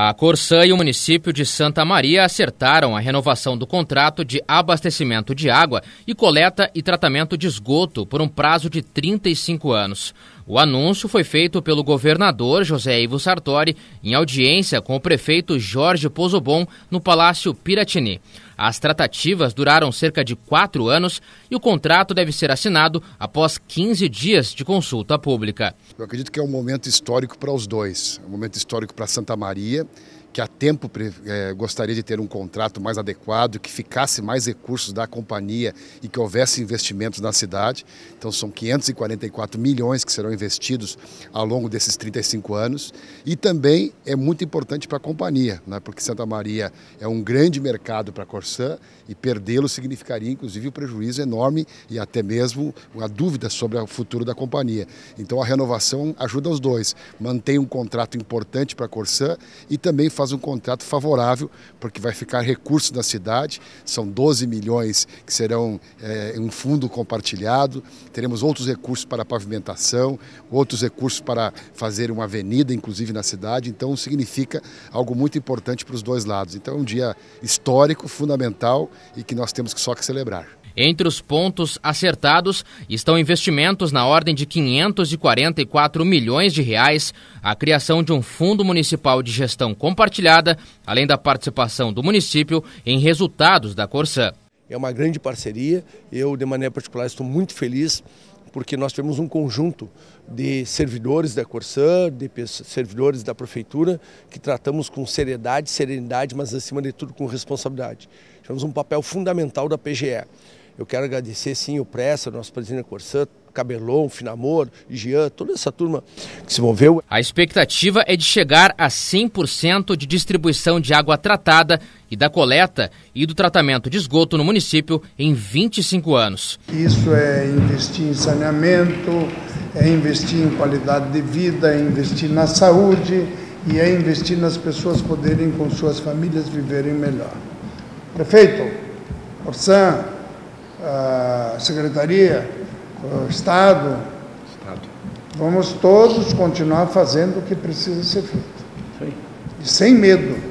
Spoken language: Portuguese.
A Corsã e o município de Santa Maria acertaram a renovação do contrato de abastecimento de água e coleta e tratamento de esgoto por um prazo de 35 anos. O anúncio foi feito pelo governador José Ivo Sartori em audiência com o prefeito Jorge Pozobon no Palácio Piratini. As tratativas duraram cerca de quatro anos e o contrato deve ser assinado após 15 dias de consulta pública. Eu acredito que é um momento histórico para os dois. É um momento histórico para Santa Maria que há tempo é, gostaria de ter um contrato mais adequado, que ficasse mais recursos da companhia e que houvesse investimentos na cidade. Então são 544 milhões que serão investidos ao longo desses 35 anos. E também é muito importante para a companhia, né? porque Santa Maria é um grande mercado para a Corsã e perdê-lo significaria inclusive um prejuízo enorme e até mesmo uma dúvida sobre o futuro da companhia. Então a renovação ajuda os dois, mantém um contrato importante para a Corsã e também faz um contrato favorável, porque vai ficar recursos na cidade, são 12 milhões que serão é, um fundo compartilhado, teremos outros recursos para pavimentação, outros recursos para fazer uma avenida, inclusive na cidade, então significa algo muito importante para os dois lados. Então é um dia histórico, fundamental e que nós temos só que celebrar. Entre os pontos acertados estão investimentos na ordem de 544 milhões de reais, a criação de um fundo municipal de gestão compartilhada, além da participação do município em resultados da Corsã. É uma grande parceria. Eu, de maneira particular, estou muito feliz porque nós temos um conjunto de servidores da Corsã, de servidores da Prefeitura, que tratamos com seriedade, serenidade, mas acima de tudo com responsabilidade. Temos um papel fundamental da PGE. Eu quero agradecer sim o Pressa, nosso presidente Corsã, Cabelon, Finamor, Jean, toda essa turma que se envolveu. A expectativa é de chegar a 100% de distribuição de água tratada e da coleta e do tratamento de esgoto no município em 25 anos. Isso é investir em saneamento, é investir em qualidade de vida, é investir na saúde e é investir nas pessoas poderem com suas famílias viverem melhor. Prefeito, Orsan, a Secretaria, o Estado, Estado, vamos todos continuar fazendo o que precisa ser feito. Sim. E sem medo.